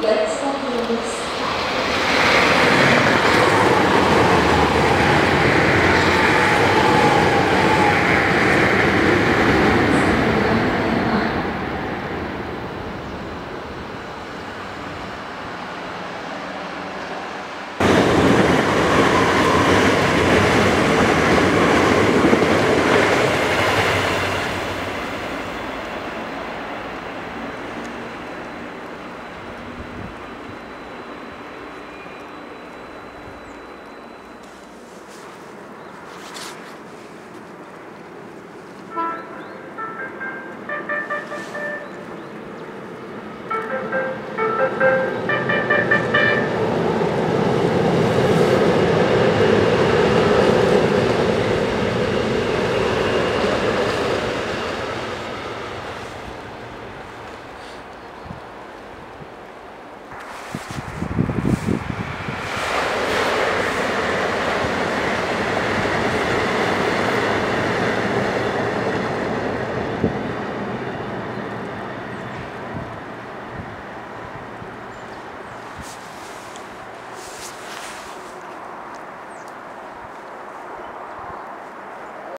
Let's